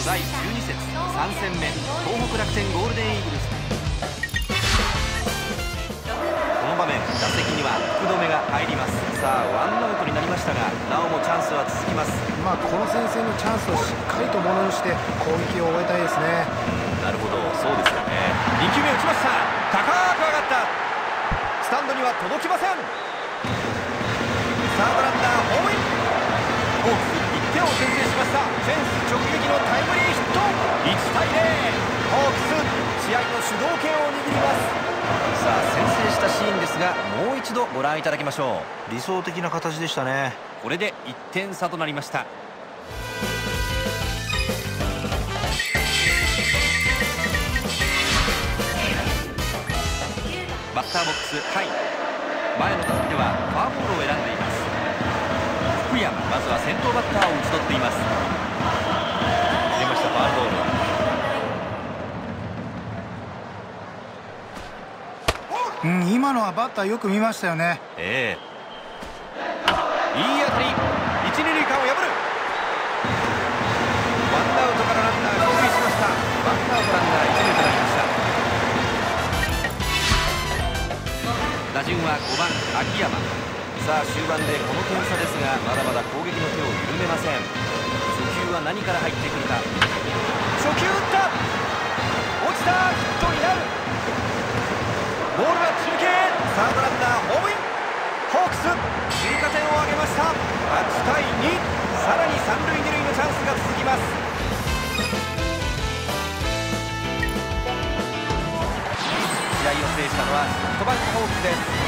第12節3戦目東北楽天ゴールデンイーグルス。この場面打席には福留が入ります。さあワンアウトになりましたがなおもチャンスは続きます。まあこの先制のチャンスをしっかりとものにして攻撃を終えたいですね。なるほど。そうですよね。2球目打ちました。高く上がった。スタンドには届きませんました。フェンス直撃のタイムリーヒット。1対0ホークス試合の主導権を握ります。さあ先制したシーンですがもう一度ご覧いただきましょう。理想的な形でしたね。これで1点差となりました。バッターボックス甲斐前の打席ではフォアボールを選んでいますまずは先頭バッターを打ち取っています。出ましたファウルボール。うん今のはバッターよく見ましたよね。ええ。いい当たり。一二塁間を破る。ワンアウトからランナー出塁しました。ワンアウトランナー一塁となりました。打順は5番秋山さあ終盤でこの点差ですがまだまだ攻撃の手を緩めません。初球は何から入ってくるか。初球打った。落ちた。ヒットになる。ボールは中継サードランナーホームイン。ホークス。追加点を挙げました。8対2さらに三塁二塁のチャンスが続きます。試合を制したのはソフトバンクホークスです。